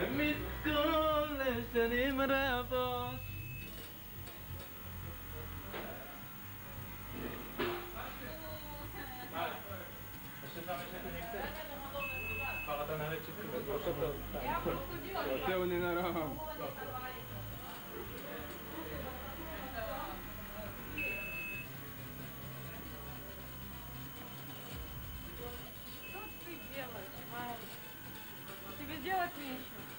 همي كل سني مرافق فقط أنا هيك 我也是